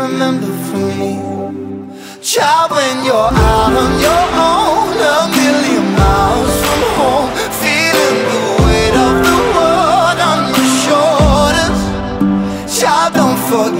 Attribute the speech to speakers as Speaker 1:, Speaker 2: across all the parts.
Speaker 1: remember from me. Child, when you're out on your own A million miles from home Feeling the weight of the world on your shoulders. Child, don't forget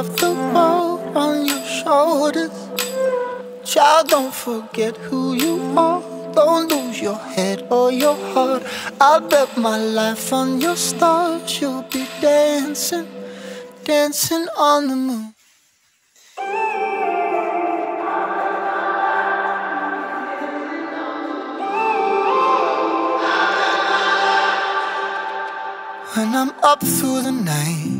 Speaker 1: of the world on your shoulders. Child, don't forget who you are. Don't lose your head or your heart. I'll bet my life on your stars. You'll be dancing, dancing on the moon. When I'm up through the night,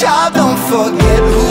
Speaker 1: child, don't forget who